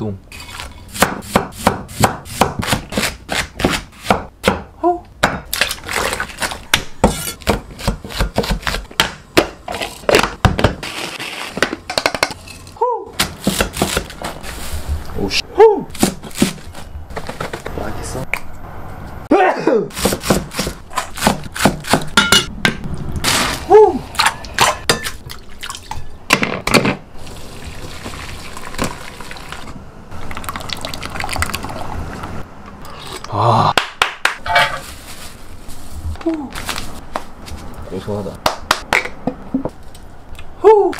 똥. 호. 호. 오씨. 호. 알겠어. 호. 아. 후. 고소하다. 후.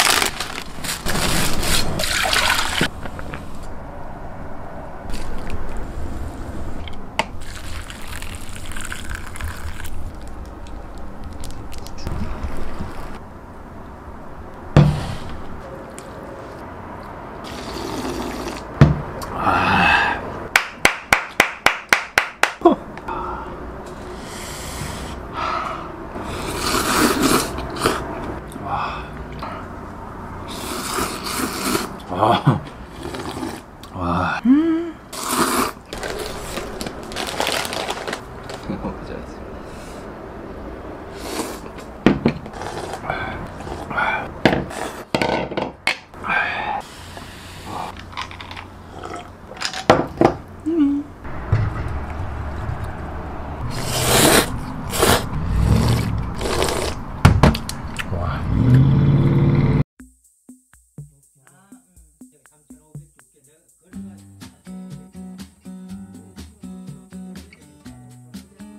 아. 와. 음. 와. 음.